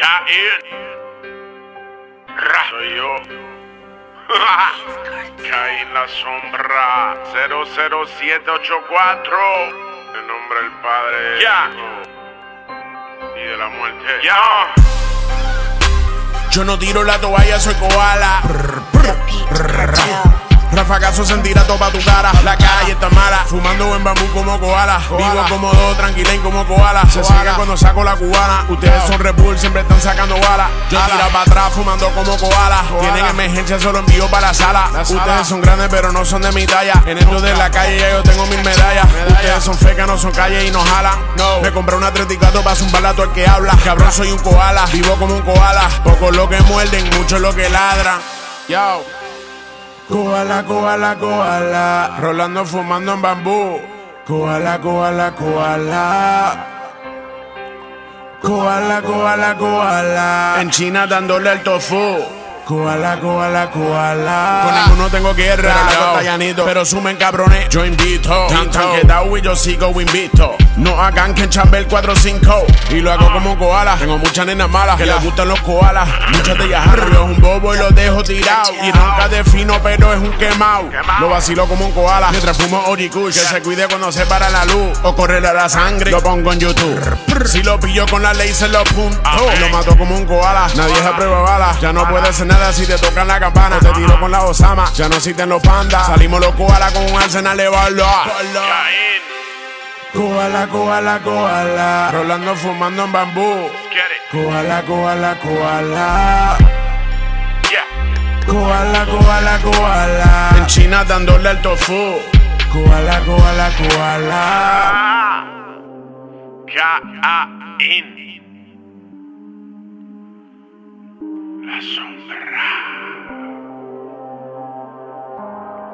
Caín. Ra. Soy yo. Caín la sombra. 00784. En nombre del Padre. Ya. Y de la muerte. Ya. Yo no tiro la toalla, soy koala. Rafagazo sentirá topa tu cara. La calle está mala. Fumando en bambú como koala. Vivo como dos, tranquilen como koala. Se ciega cuando saco la cubana. Ustedes son Red Bull, siempre están sacando balas. Yo tira para atrás fumando como koala. Tienen emergencia, solo envío para la sala. Ustedes son grandes, pero no son de mi talla. En esto de la calle ya yo tengo mil medallas. Ustedes son fecas, no son calle y no jalan. Me compré una 34 para zumbar a todo el que habla. Cabrón, soy un koala. Vivo como un koala. Pocos lo que muerden, muchos lo que ladran. Yo. Koala, koala, koala. Rolando fumando en bambú. Koala, koala, koala. Koala, koala, koala. En China dándole el tofu. Koala, koala, koala. Con ninguno tengo guerra, pero llanito. Pero sumen cabrones, yo invito. Tan tan quedado y yo sigo invito. No hagan que chambel 4-5 y lo hago como koala. Tengo muchas nenas malas que les gustan los koalas. Muchas de ellas arriba es un bobo y lo dejo tirado. Y nunca defino, pero es un quemado. Lo vacilo como un koala. Mientras fumo Orikush, que se cuide cuando se para la luz o corre la sangre. Lo pongo en YouTube. Si lo pillo con la ley, se lo punto. Lo mato como un koala. Nadie se prueba bala. Ya no puede hacer nada si te tocan la campana. Te tiro con la Osama. Ya no existen los pandas. Salimos los koalas con un arsenal de bala. Koala, koala, koala. Rolando fumando en bambú. Koala, koala, koala. Yeah. Koala, koala, koala. En China dándole el tofu. Koala, koala, koala. Caín. La sombra.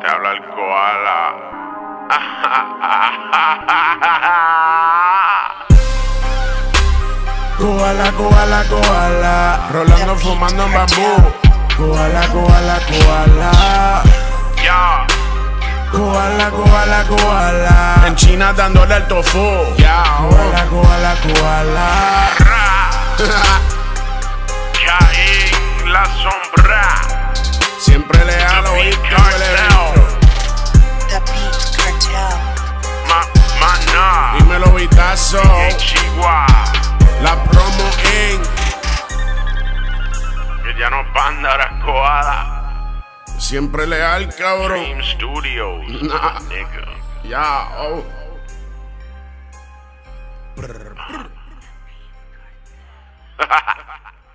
Te habla el koala. Koala, koala, koala. Rolando fumando en bambú. Koala, koala, koala. Ya. Koala, koala, koala. En China dándole el tofu. Koala, koala, koala. Caín la sombra. Chihuahua. La promo en. Que ya no banda ahora koala. Siempre leal, cabrón. Dream Studios. Nah. Nigga. Ya, oh.